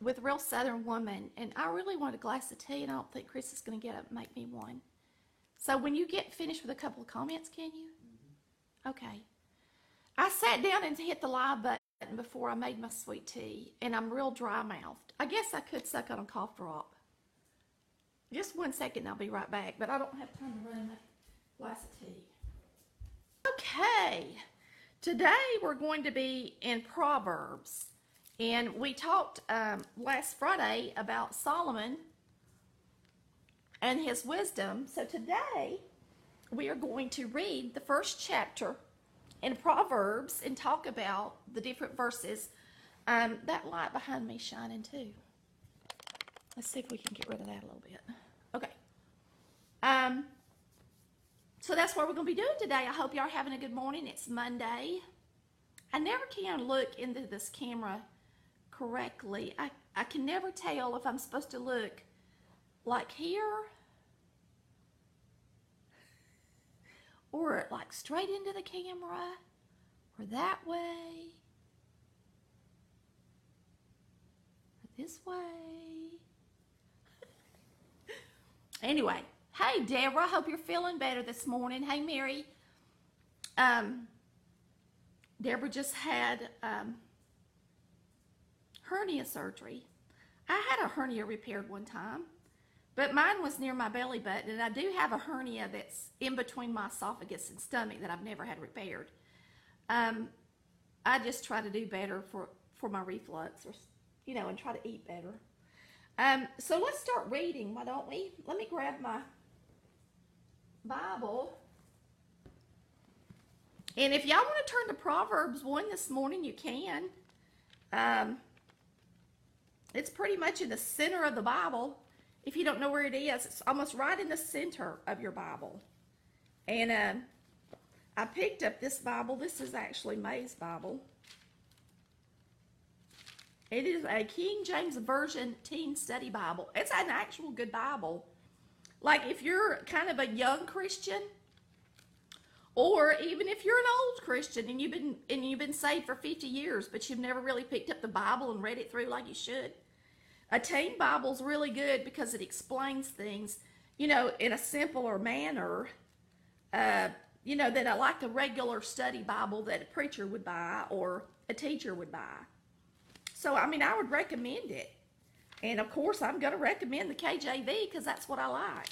with Real Southern Woman, and I really want a glass of tea, and I don't think Chris is going to get up and make me one. So when you get finished with a couple of comments, can you? Mm-hmm. Okay. I sat down and hit the live button before I made my sweet tea, and I'm real dry mouthed. I guess I could suck on a cough drop. Just one second, I'll be right back, but I don't have time to run my glass of tea. Okay, today we're going to be in Proverbs, and we talked um, last Friday about Solomon and his wisdom. So today we are going to read the first chapter in Proverbs and talk about the different verses. Um, that light behind me shining too. Let's see if we can get rid of that a little bit. Okay. Um, so that's what we're going to be doing today. I hope y'all are having a good morning. It's Monday. I never can look into this camera correctly. I, I can never tell if I'm supposed to look like here or like straight into the camera or that way or this way. anyway, hey Deborah, I hope you're feeling better this morning. Hey Mary. Um, Deborah just had um, hernia surgery. I had a hernia repaired one time. But mine was near my belly button, and I do have a hernia that's in between my esophagus and stomach that I've never had repaired. Um, I just try to do better for, for my reflux, or you know, and try to eat better. Um, so let's start reading, why don't we? Let me grab my Bible. And if y'all want to turn to Proverbs 1 this morning, you can. Um, it's pretty much in the center of the Bible if you don't know where it is, it's almost right in the center of your Bible. And uh, I picked up this Bible. This is actually May's Bible. It is a King James Version Teen Study Bible. It's an actual good Bible. Like if you're kind of a young Christian, or even if you're an old Christian and you've been and you've been saved for 50 years, but you've never really picked up the Bible and read it through like you should, a teen Bible's really good because it explains things, you know, in a simpler manner, uh, you know, than a, like the regular study Bible that a preacher would buy or a teacher would buy. So, I mean, I would recommend it. And of course, I'm going to recommend the KJV because that's what I like.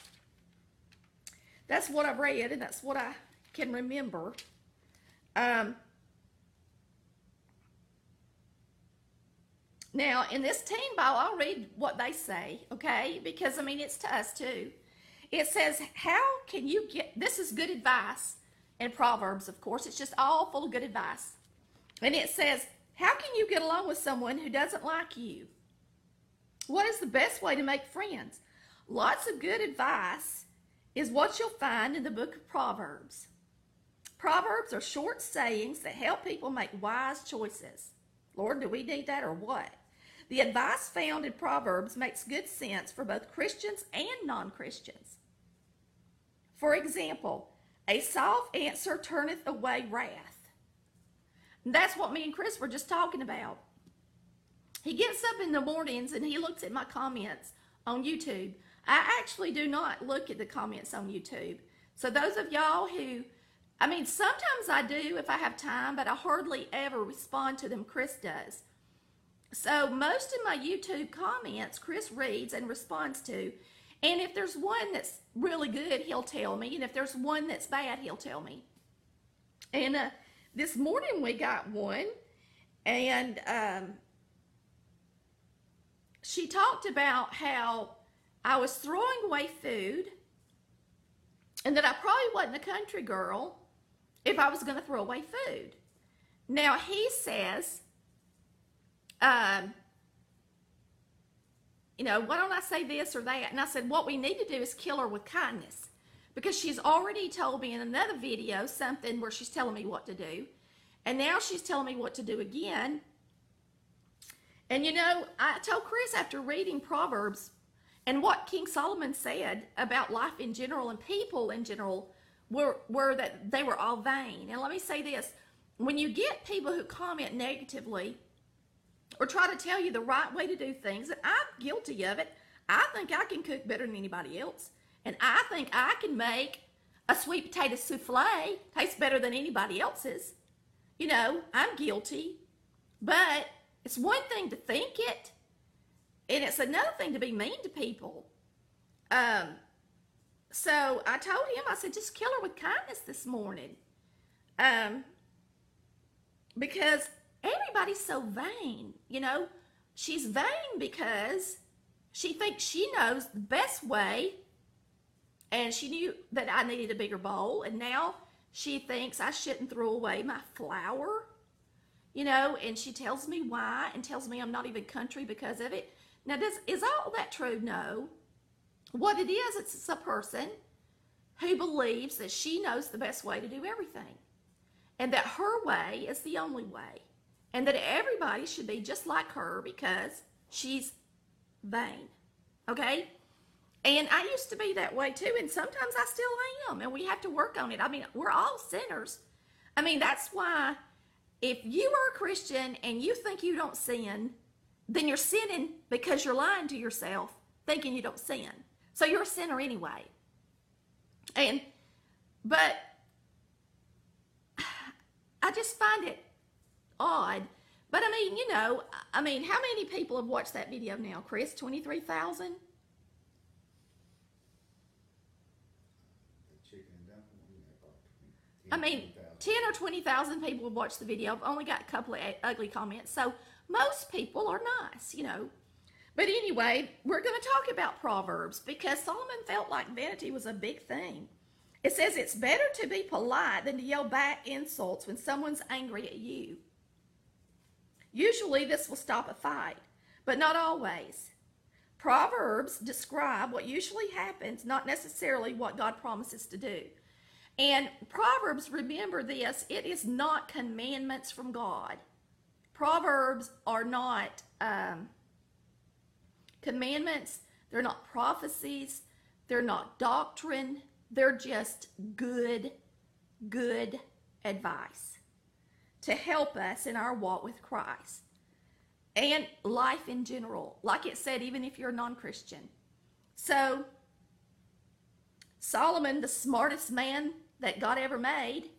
That's what I've read and that's what I can remember. Um, Now, in this teen Bible, I'll read what they say, okay? Because, I mean, it's to us too. It says, How can you get this? Is good advice in Proverbs, of course. It's just all full of good advice. And it says, How can you get along with someone who doesn't like you? What is the best way to make friends? Lots of good advice is what you'll find in the book of Proverbs. Proverbs are short sayings that help people make wise choices. Lord, do we need that or what? The advice found in Proverbs makes good sense for both Christians and non Christians. For example, a soft answer turneth away wrath. And that's what me and Chris were just talking about. He gets up in the mornings and he looks at my comments on YouTube. I actually do not look at the comments on YouTube. So, those of y'all who, I mean, sometimes I do if I have time, but I hardly ever respond to them. Chris does. So most of my YouTube comments, Chris reads and responds to. And if there's one that's really good, he'll tell me. And if there's one that's bad, he'll tell me. And uh, this morning we got one, and um, she talked about how I was throwing away food and that I probably wasn't a country girl if I was going to throw away food. Now, he says um, you know, why don't I say this or that? And I said, what we need to do is kill her with kindness because she's already told me in another video something where she's telling me what to do. And now she's telling me what to do again. And you know, I told Chris after reading Proverbs and what King Solomon said about life in general and people in general were, were that they were all vain. And let me say this when you get people who comment negatively, or try to tell you the right way to do things. And I'm guilty of it. I think I can cook better than anybody else. And I think I can make a sweet potato souffle taste better than anybody else's. You know, I'm guilty. But it's one thing to think it, and it's another thing to be mean to people. Um, so I told him, I said, just kill her with kindness this morning. Um, because everybody's so vain, you know. She's vain because she thinks she knows the best way, and she knew that I needed a bigger bowl, and now she thinks I shouldn't throw away my flour, you know, and she tells me why and tells me I'm not even country because of it. Now, this is all that true? No. What it is, it's a person who believes that she knows the best way to do everything and that her way is the only way and that everybody should be just like her because she's vain. Okay? And I used to be that way too, and sometimes I still am, and we have to work on it. I mean, we're all sinners. I mean, that's why if you are a Christian and you think you don't sin, then you're sinning because you're lying to yourself, thinking you don't sin. So you're a sinner anyway. And, but I just find it odd. But I mean, you know, I mean, how many people have watched that video now, Chris? 23,000? The chicken and dumpling, you know, about I mean, 10, 10 or 20,000 people have watched the video. I've only got a couple of ugly comments. So most people are nice, you know. But anyway, we're going to talk about Proverbs because Solomon felt like vanity was a big thing. It says it's better to be polite than to yell back insults when someone's angry at you. Usually, this will stop a fight, but not always. Proverbs describe what usually happens, not necessarily what God promises to do. And Proverbs, remember this, it is not commandments from God. Proverbs are not um, commandments, they're not prophecies, they're not doctrine, they're just good, good advice to help us in our walk with Christ and life in general. Like it said, even if you're a non Christian. So, Solomon, the smartest man that God ever made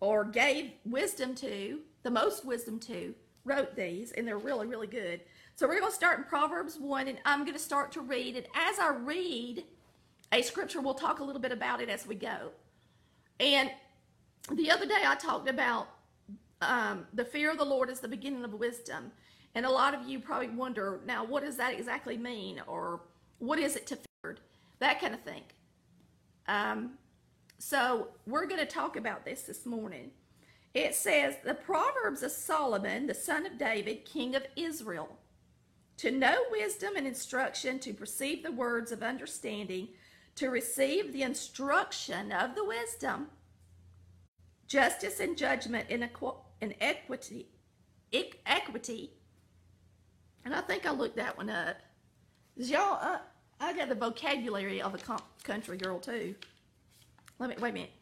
or gave wisdom to, the most wisdom to, wrote these, and they're really, really good. So, we're going to start in Proverbs 1, and I'm going to start to read. And as I read a scripture, we'll talk a little bit about it as we go. And the other day, I talked about um, the fear of the Lord is the beginning of wisdom. And a lot of you probably wonder, now, what does that exactly mean? Or what is it to fear? That kind of thing. Um, so we're going to talk about this this morning. It says, the Proverbs of Solomon, the son of David, king of Israel, to know wisdom and instruction, to perceive the words of understanding, to receive the instruction of the wisdom, justice and judgment equ- and equity, equity. And I think I looked that one up. y'all, uh, I got the vocabulary of a country girl too. Let me wait a minute.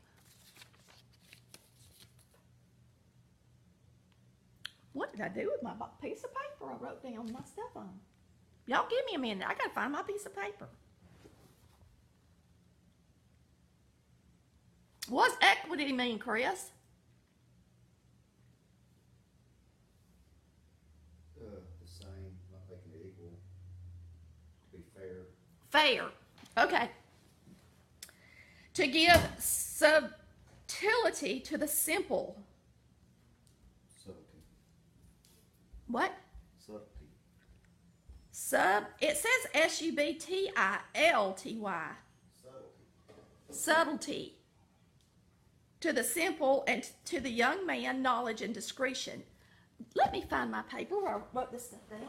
What did I do with my piece of paper I wrote down my stuff on? Y'all give me a minute. I gotta find my piece of paper. What's equity mean, Chris? uh, the same, not making it equal, to be fair. Fair. Okay. To give subtlety to the simple. Subtlety, What? subtlety. Sub. It says S U B T I L T Y. Subtlety. Subtlety. To the simple and to the young man, knowledge and discretion. Let me find my paper where I wrote this stuff down. I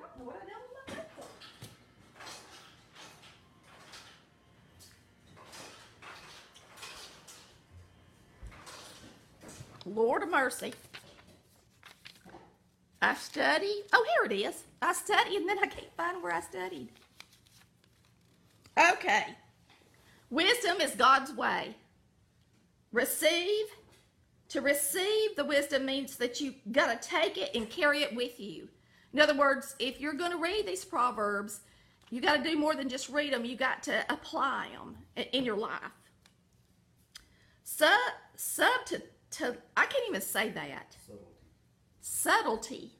don't know what I done with my paper. Lord of mercy. I studied. Oh, here it is. I studied and then I can't find where I studied. Okay. Wisdom is God's way. Receive To receive the wisdom means that you got to take it and carry it with you. In other words, if you're going to read these proverbs, you got to do more than just read them. You got to apply them in your life. Sub, sub to, to I can't even say that. Subtlety,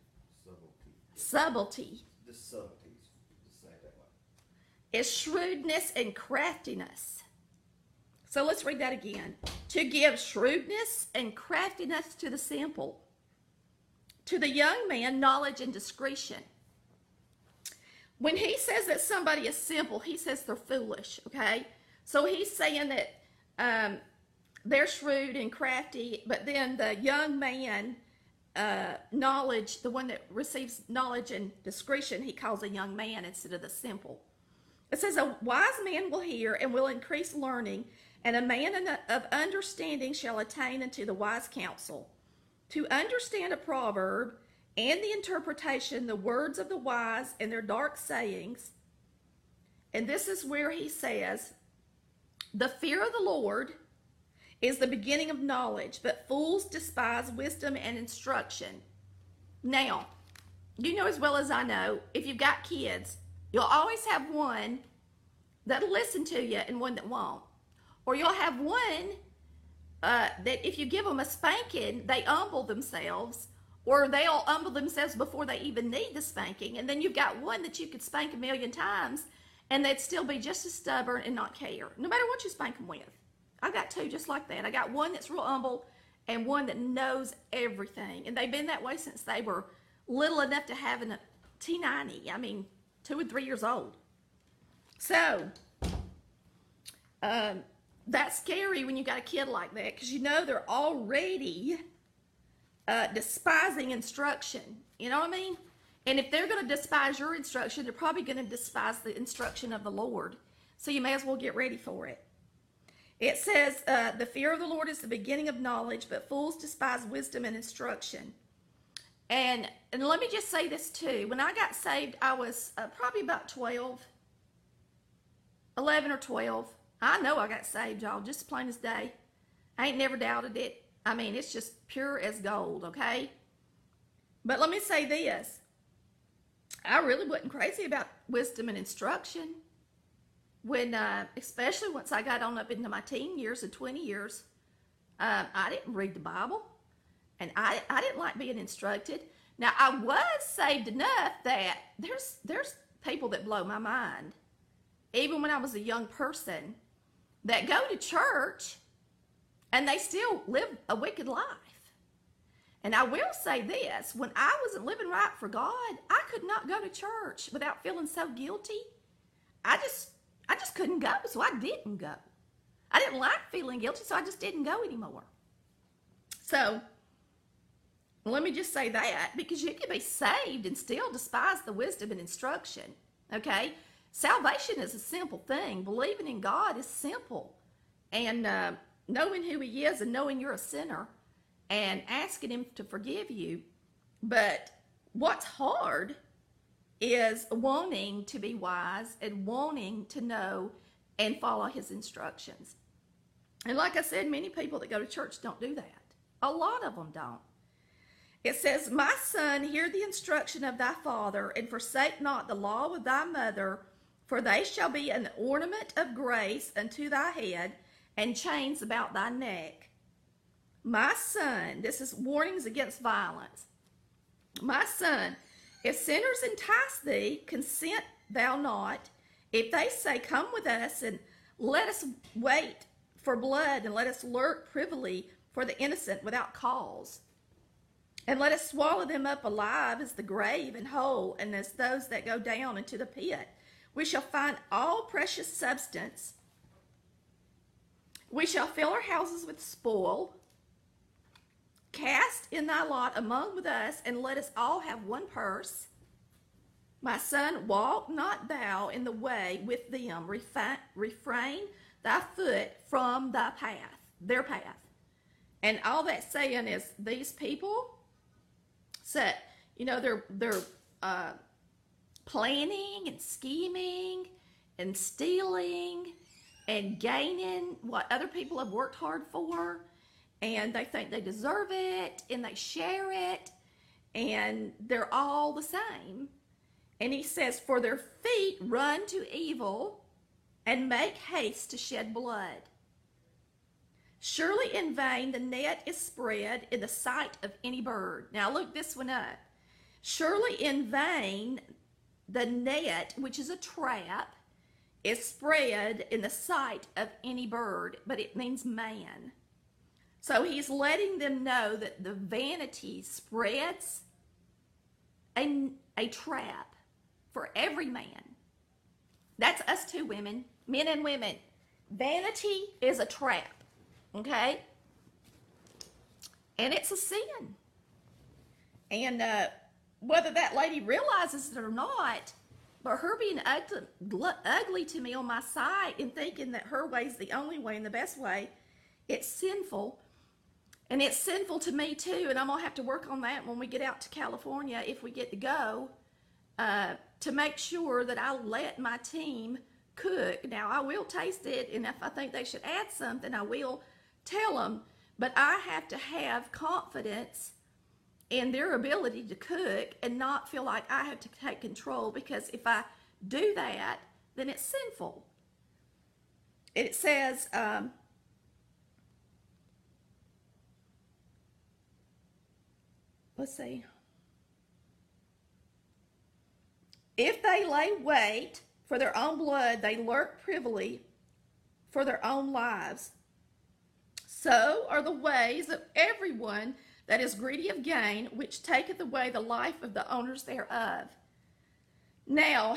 Subtlety, subtlety, subtlety just subtleties, just say that way. is shrewdness and craftiness. So let's read that again. To give shrewdness and craftiness to the simple, to the young man, knowledge and discretion. When he says that somebody is simple, he says they're foolish, okay? So he's saying that um, they're shrewd and crafty, but then the young man, uh, knowledge, the one that receives knowledge and discretion, he calls a young man instead of the simple. It says, A wise man will hear and will increase learning, and a man of understanding shall attain unto the wise counsel. To understand a proverb and the interpretation, the words of the wise and their dark sayings. And this is where he says, The fear of the Lord is the beginning of knowledge, but fools despise wisdom and instruction. Now, you know as well as I know, if you've got kids, you'll always have one that'll listen to you and one that won't. Or you'll have one uh, that if you give them a spanking, they humble themselves, or they'll humble themselves before they even need the spanking. And then you've got one that you could spank a million times and they'd still be just as stubborn and not care, no matter what you spank them with. I got two just like that. I got one that's real humble and one that knows everything. And they've been that way since they were little enough to have a T90. I mean, two and three years old. So, um, that's scary when you got a kid like that because you know they're already uh, despising instruction. You know what I mean? And if they're going to despise your instruction, they're probably going to despise the instruction of the Lord. So you may as well get ready for it. It says, uh, The fear of the Lord is the beginning of knowledge, but fools despise wisdom and instruction. And, and let me just say this too. When I got saved, I was uh, probably about 12, 11 or 12. I know I got saved, y'all, just plain as day. I ain't never doubted it. I mean, it's just pure as gold, okay? But let me say this I really wasn't crazy about wisdom and instruction. When, uh, especially once I got on up into my teen years and 20 years, um, I didn't read the Bible and I, I didn't like being instructed. Now, I was saved enough that there's, there's people that blow my mind, even when I was a young person that go to church and they still live a wicked life. And I will say this when I wasn't living right for God, I could not go to church without feeling so guilty. I just I just couldn't go, so I didn't go. I didn't like feeling guilty, so I just didn't go anymore. So let me just say that because you can be saved and still despise the wisdom and instruction. Okay? Salvation is a simple thing. Believing in God is simple. And uh, knowing who He is and knowing you're a sinner and asking Him to forgive you. But what's hard is wanting to be wise and wanting to know and follow His instructions. And like I said, many people that go to church don't do that. A lot of them don't. It says, My son, hear the instruction of thy father, and forsake not the law of thy mother, for they shall be an ornament of grace unto thy head, and chains about thy neck. My son, this is warnings against violence. My son, if sinners entice thee, consent thou not. If they say, Come with us, and let us wait for blood, and let us lurk privily for the innocent without cause. And let us swallow them up alive as the grave and whole, and as those that go down into the pit. We shall find all precious substance. We shall fill our houses with spoil. Cast in thy lot among with us, and let us all have one purse. My son, walk not thou in the way with them. Refrain thy foot from thy path, their path. And all that saying is these people said, you know, they're they're uh, planning and scheming and stealing and gaining what other people have worked hard for and they think they deserve it and they share it and they're all the same. And he says, For their feet run to evil and make haste to shed blood. Surely in vain the net is spread in the sight of any bird. Now look this one up. Surely in vain the net, which is a trap, is spread in the sight of any bird, but it means man. So he's letting them know that the vanity spreads a, a trap for every man. That's us too women, men and women. Vanity is a trap, okay? And it's a sin. And uh, whether that lady realizes it or not, but her being ugly, ugly to me on my site and thinking that her way is the only way and the best way, it's sinful. And it's sinful to me too. And I'm going to have to work on that when we get out to California if we get to go uh, to make sure that I let my team cook. Now, I will taste it. And if I think they should add something, I will tell them. But I have to have confidence in their ability to cook and not feel like I have to take control because if I do that, then it's sinful. It says, um, let's see. If they lay wait for their own blood, they lurk privily for their own lives. So are the ways of everyone that is greedy of gain, which taketh away the life of the owners thereof. Now,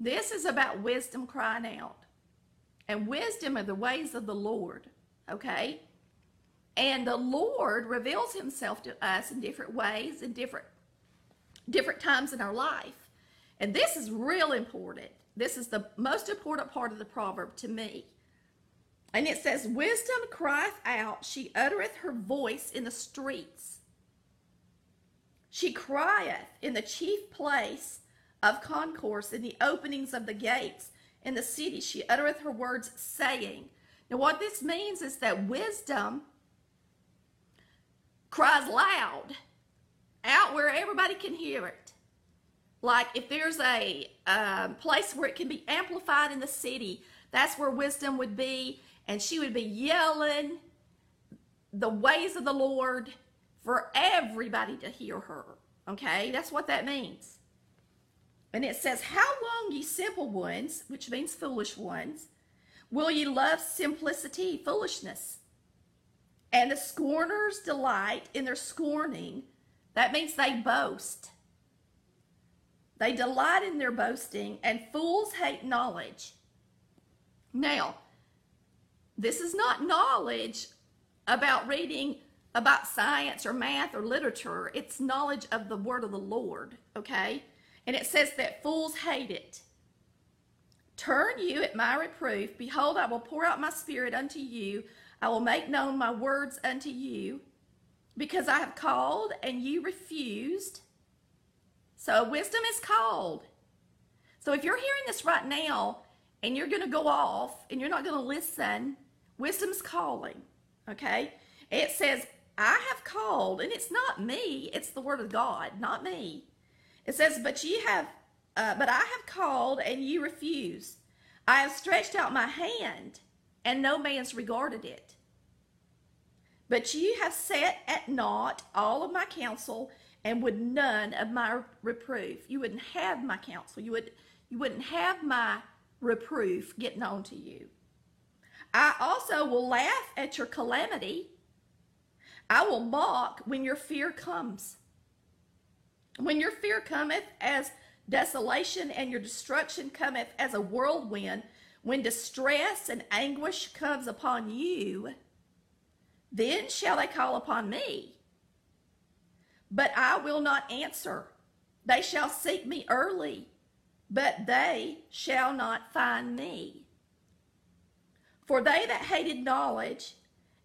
this is about wisdom crying out. And wisdom are the ways of the Lord, okay? And the Lord reveals himself to us in different ways in different different times in our life. And this is real important. This is the most important part of the proverb to me. And it says, Wisdom crieth out, she uttereth her voice in the streets. She crieth in the chief place of concourse, in the openings of the gates, in the city. She uttereth her words, saying. Now, what this means is that wisdom cries loud out where everybody can hear it. Like if there's a um, place where it can be amplified in the city, that's where wisdom would be and she would be yelling the ways of the Lord for everybody to hear her. Okay, that's what that means. And it says, How long, ye simple ones, which means foolish ones, will ye love simplicity, foolishness? And the scorners delight in their scorning. That means they boast. They delight in their boasting, and fools hate knowledge. Now, this is not knowledge about reading about science or math or literature. It's knowledge of the word of the Lord, okay? And it says that fools hate it. Turn you at my reproof. Behold, I will pour out my spirit unto you. I will make known my words unto you. Because I have called and you refused. So wisdom is called. So if you're hearing this right now and you're going to go off and you're not going to listen, Wisdom's calling, okay? It says, I have called, and it's not me, it's the word of God, not me. It says, But you have, uh, but I have called, and you refuse. I have stretched out my hand, and no man's regarded it. But ye have set at naught all of my counsel, and would none of my reproof. You wouldn't have my counsel. You would you wouldn't have my reproof getting on to you. I also will laugh at your calamity. I will mock when your fear comes. When your fear cometh as desolation and your destruction cometh as a whirlwind, when distress and anguish comes upon you, then shall they call upon me. But I will not answer. They shall seek me early, but they shall not find me. For they that hated knowledge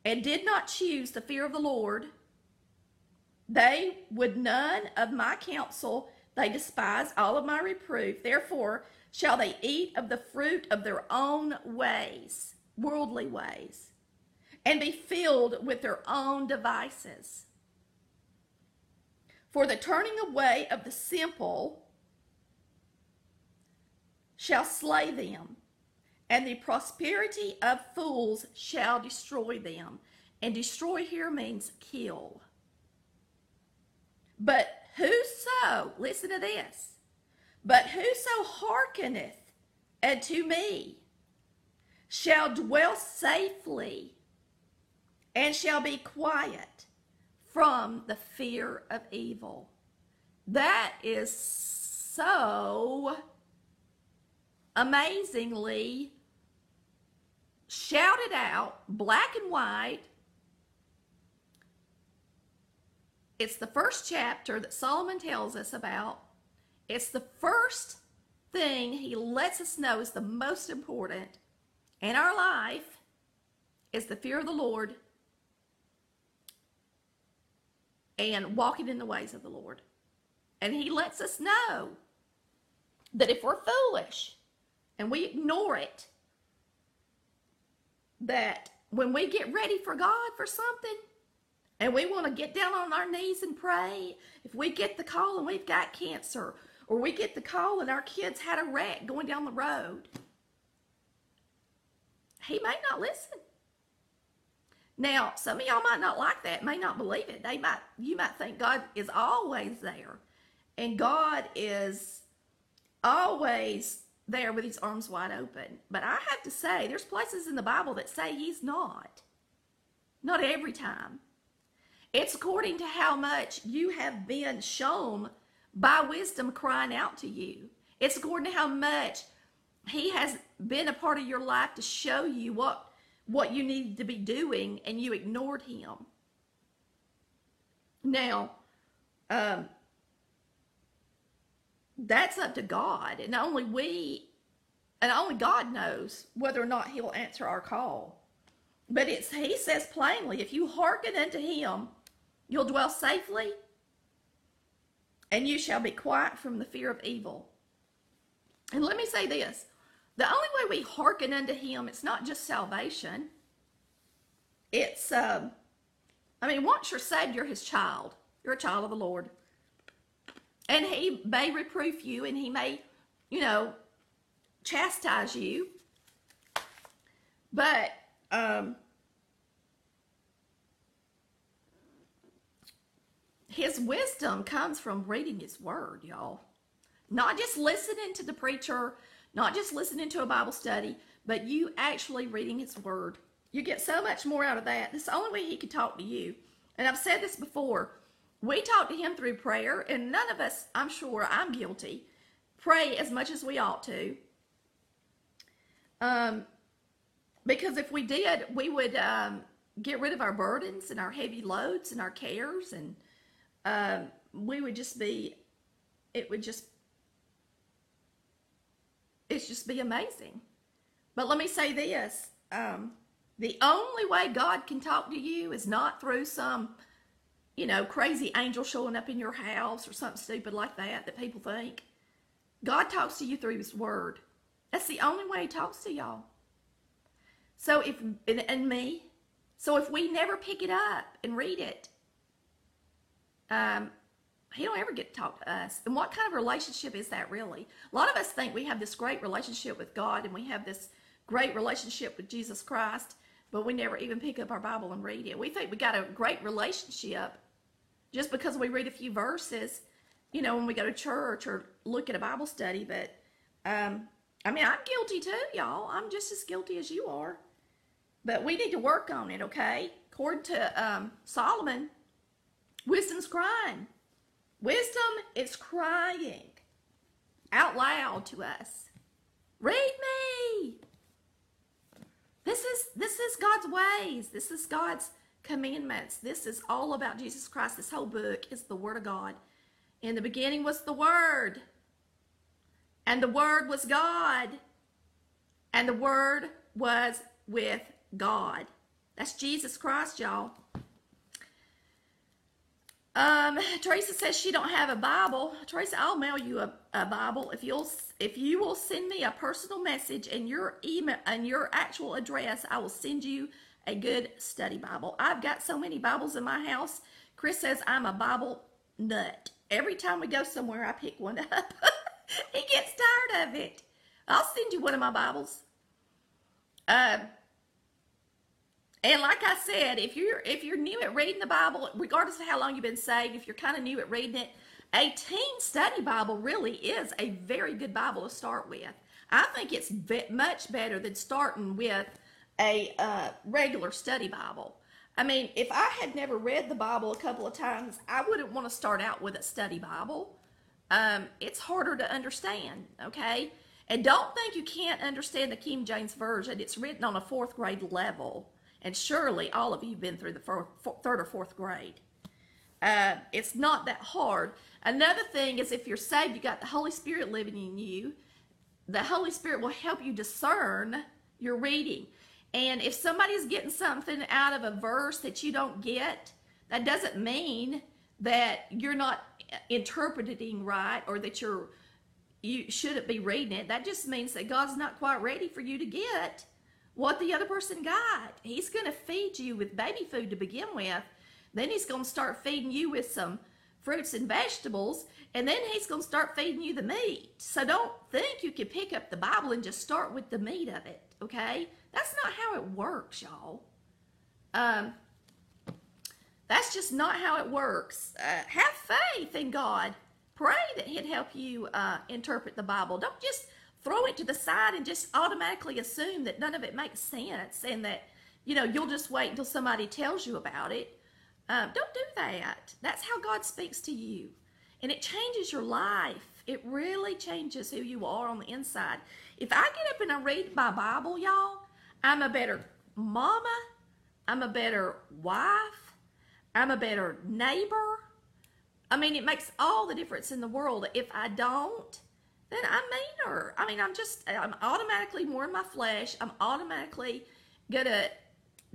and did not choose the fear of the Lord, they would none of my counsel, they despise all of my reproof. Therefore shall they eat of the fruit of their own ways. worldly ways and be filled with their own devices. For the turning away of the simple shall slay them, and the prosperity of fools shall destroy them. And destroy here means kill. But whoso, listen to this, but whoso hearkeneth unto me shall dwell safely and shall be quiet from the fear of evil. That is so amazingly shouted out, black and white. It's the first chapter that Solomon tells us about. It's the first thing he lets us know is the most important in our life is the fear of the Lord and walking in the ways of the Lord. And he lets us know that if we're foolish and we ignore it, that when we get ready for God for something and we want to get down on our knees and pray, if we get the call and we've got cancer, or we get the call and our kids had a wreck going down the road, he may not listen. Now, some of y'all might not like that, may not believe it. They might you might think God is always there. And God is always there with his arms wide open. But I have to say, there's places in the Bible that say he's not. Not every time. It's according to how much you have been shown by wisdom crying out to you. It's according to how much he has been a part of your life to show you what what you needed to be doing and you ignored him. Now, um, that's up to God, and only we, and only God knows whether or not He'll answer our call. But it's He says plainly, if you hearken unto Him, you'll dwell safely, and you shall be quiet from the fear of evil. And let me say this: the only way we hearken unto Him, it's not just salvation. It's, um, I mean, once you're saved, you're His child. You're a child of the Lord. And he may reproof you and he may, you know, chastise you. But um, his wisdom comes from reading his word, y'all. Not just listening to the preacher, not just listening to a Bible study, but you actually reading his word. You get so much more out of that. That's the only way he could talk to you. And I've said this before we talk to him through prayer, and none of us, I'm sure I'm guilty, pray as much as we ought to. Um, because if we did, we would um, get rid of our burdens and our heavy loads and our cares, and um, we would just be, it would just, it's just be amazing. But let me say this um, the only way God can talk to you is not through some you know, crazy angel showing up in your house or something stupid like that that people think. God talks to you through His Word. That's the only way He talks to y'all. So if and, and me, so if we never pick it up and read it, um, He don't ever get to talk to us. And what kind of relationship is that really? A lot of us think we have this great relationship with God and we have this great relationship with Jesus Christ, but we never even pick up our Bible and read it. We think we got a great relationship just because we read a few verses, you know, when we go to church or look at a Bible study. But um, I mean, I'm guilty too, y'all. I'm just as guilty as you are. But we need to work on it, okay? According to um, Solomon, wisdom's crying. Wisdom is crying out loud to us. Read me. This is this is God's ways. This is God's commandments. This is all about Jesus Christ. This whole book is the Word of God. In the beginning was the Word, and the Word was God, and the Word was with God. That's Jesus Christ, y'all. Um, Teresa says she don't have a Bible. Teresa, I'll mail you a, a Bible if you'll if you will send me a personal message and your email and your actual address. I will send you a good study Bible. I've got so many Bibles in my house. Chris says I'm a Bible nut. Every time we go somewhere, I pick one up. he gets tired of it. I'll send you one of my Bibles. Um, and like I said, if you're if you're new at reading the Bible, regardless of how long you've been saved, if you're kind of new at reading it, a teen study Bible really is a very good Bible to start with. I think it's much better than starting with a uh, regular study Bible. I mean, if I had never read the Bible a couple of times, I wouldn't want to start out with a study Bible. Um, it's harder to understand, okay? And don't think you can't understand the King James Version. It's written on a fourth grade level. And surely all of you have been through the four, four, third or fourth grade. Uh, it's not that hard. Another thing is if you're saved, you got the Holy Spirit living in you. The Holy Spirit will help you discern your reading. And if somebody's getting something out of a verse that you don't get, that doesn't mean that you're not interpreting right or that you're you shouldn't be reading it. That just means that God's not quite ready for you to get what the other person got. He's going to feed you with baby food to begin with. Then he's going to start feeding you with some fruits and vegetables, and then he's going to start feeding you the meat. So don't think you can pick up the Bible and just start with the meat of it, okay? That's not how it works, y'all. Um, that's just not how it works. Uh, have faith in God. Pray that He'd help you uh, interpret the Bible. Don't just throw it to the side and just automatically assume that none of it makes sense and that, you know, you'll just wait until somebody tells you about it. Um, don't do that. That's how God speaks to you. And it changes your life. It really changes who you are on the inside. If I get up and I read my Bible, y'all, I'm a better mama. I'm a better wife. I'm a better neighbor. I mean, it makes all the difference in the world. If I don't, then I'm meaner. I mean, I'm just, I'm automatically more in my flesh. I'm automatically gonna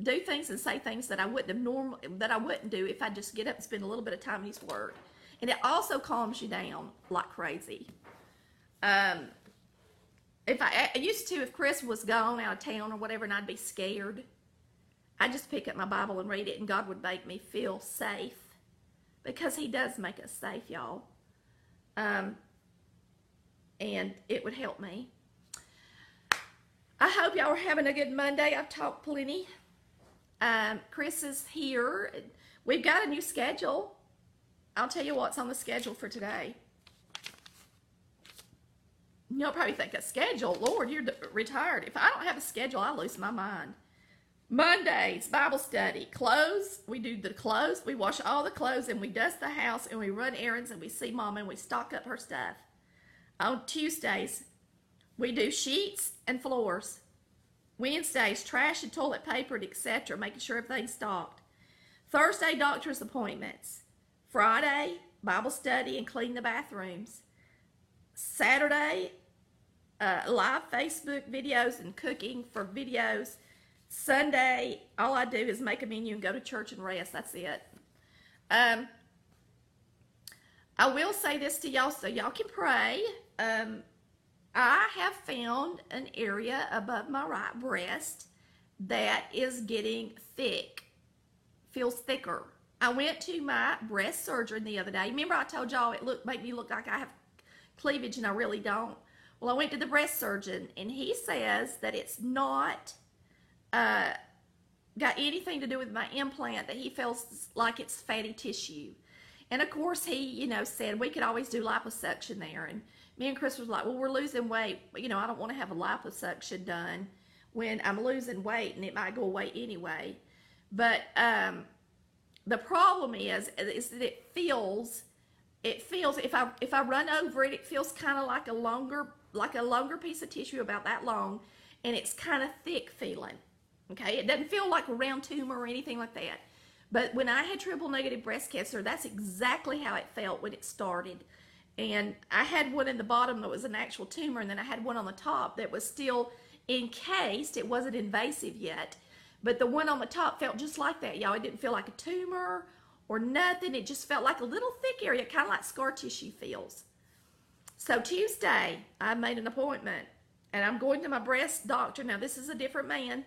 do things and say things that I wouldn't have normal that I wouldn't do if I just get up and spend a little bit of time in His Word. And it also calms you down like crazy. Um, if I, I used to, if Chris was gone out of town or whatever, and I'd be scared, I'd just pick up my Bible and read it, and God would make me feel safe because He does make us safe, y'all. Um, and it would help me. I hope y'all are having a good Monday. I've talked plenty. Um, Chris is here. We've got a new schedule. I'll tell you what's on the schedule for today. You'll probably think a schedule. Lord, you're retired. If I don't have a schedule, I lose my mind. Mondays, Bible study. Clothes, we do the clothes. We wash all the clothes and we dust the house and we run errands and we see mom and we stock up her stuff. On Tuesdays, we do sheets and floors. Wednesdays, trash and toilet paper etc., making sure everything's stocked. Thursday, doctor's appointments. Friday, Bible study and clean the bathrooms. Saturday, uh, live Facebook videos and cooking for videos. Sunday, all I do is make a menu and go to church and rest. That's it. Um, I will say this to y'all so y'all can pray. Um, I have found an area above my right breast that is getting thick, feels thicker. I went to my breast surgeon the other day. Remember, I told y'all it looked made me look like I have cleavage, and I really don't. Well, I went to the breast surgeon, and he says that it's not uh, got anything to do with my implant. That he feels like it's fatty tissue. And of course, he, you know, said we could always do liposuction there. And me and Chris was like, well, we're losing weight. You know, I don't want to have a liposuction done when I'm losing weight and it might go away anyway. But um, the problem is, is that it feels, it feels if I if I run over it, it feels kind of like a longer like a longer piece of tissue about that long, and it's kind of thick feeling. Okay, it doesn't feel like a round tumor or anything like that. But when I had triple negative breast cancer, that's exactly how it felt when it started. And I had one in the bottom that was an actual tumor, and then I had one on the top that was still encased. It wasn't invasive yet. But the one on the top felt just like that, y'all. It didn't feel like a tumor or nothing. It just felt like a little thick area, kind of like scar tissue feels. So Tuesday, I made an appointment and I'm going to my breast doctor. Now, this is a different man.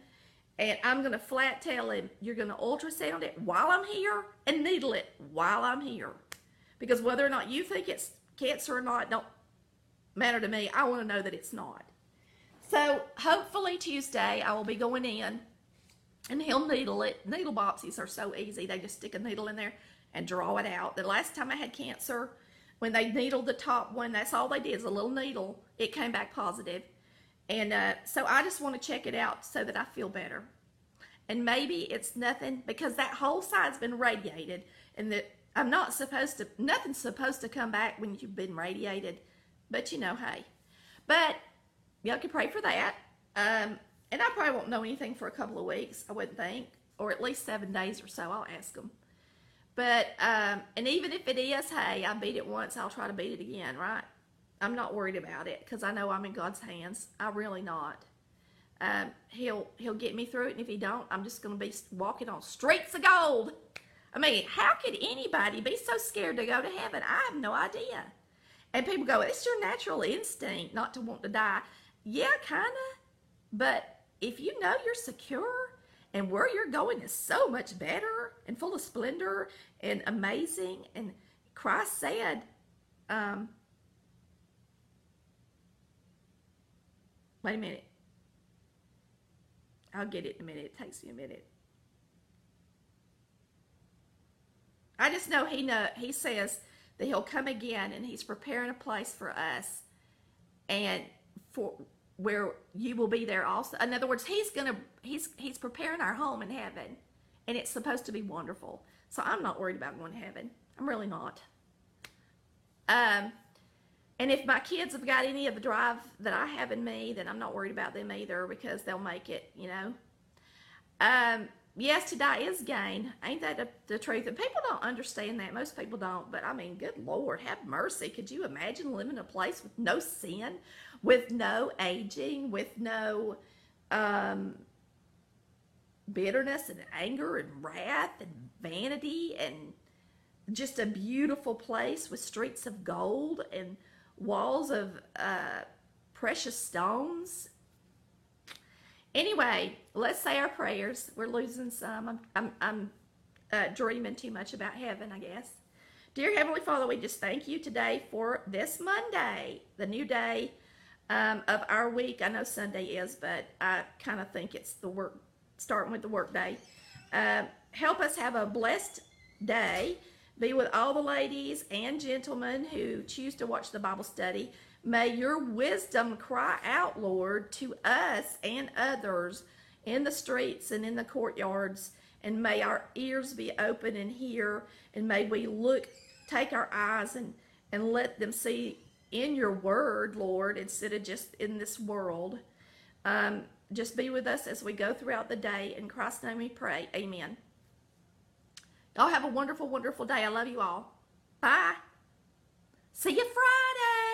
And I'm going to flat tell him, you're going to ultrasound it while I'm here and needle it while I'm here. Because whether or not you think it's cancer or not, don't matter to me. I want to know that it's not. So hopefully Tuesday I will be going in and he'll needle it. Needle biopsies are so easy. They just stick a needle in there and draw it out. The last time I had cancer, when they needled the top one, that's all they did is a little needle. It came back positive. And uh, so I just want to check it out so that I feel better. And maybe it's nothing because that whole side's been radiated and that I'm not supposed to, nothing's supposed to come back when you've been radiated. But you know, hey. But y'all can pray for that. Um, and I probably won't know anything for a couple of weeks, I wouldn't think, or at least seven days or so. I'll ask them. But um, and even if it is, hey, I beat it once, I'll try to beat it again, right? I'm not worried about it because I know I'm in God's hands. I really not. Um, he'll he'll get me through it, and if he don't, I'm just going to be walking on streets of gold. I mean, how could anybody be so scared to go to heaven? I have no idea. And people go, it's your natural instinct not to want to die. Yeah, kind of. But if you know you're secure and where you're going is so much better and full of splendor and amazing, and Christ said, um, wait a minute. I'll get it in a minute. It takes me a minute. I just know he know he says that he'll come again and he's preparing a place for us and for where you will be there also. In other words, he's gonna he's he's preparing our home in heaven and it's supposed to be wonderful. So I'm not worried about going to heaven. I'm really not. Um and if my kids have got any of the drive that I have in me, then I'm not worried about them either because they'll make it, you know. Um, yes, to die is gain. Ain't that the, the truth? And people don't understand that. Most people don't. But I mean, good Lord, have mercy. Could you imagine living in a place with no sin, with no aging, with no um, bitterness and anger and wrath and vanity and just a beautiful place with streets of gold and walls of uh, precious stones. Anyway, let's say our prayers. We're losing some. I'm, I'm, I'm uh, dreaming too much about heaven, I guess. Dear Heavenly Father, we just thank you today for this Monday, the new day um, of our week. I know Sunday is, but I kind of think it's the work, starting with the work day. Uh, help us have a blessed day. Be with all the ladies and gentlemen who choose to watch the Bible study. May your wisdom cry out, Lord, to us and others in the streets and in the courtyards. And may our ears be open and hear. And may we look, take our eyes and, and let them see in your word, Lord, instead of just in this world. Um, just be with us as we go throughout the day. In Christ's name we pray. Amen. Y'all have a wonderful, wonderful day. I love you all. Bye. See you Friday.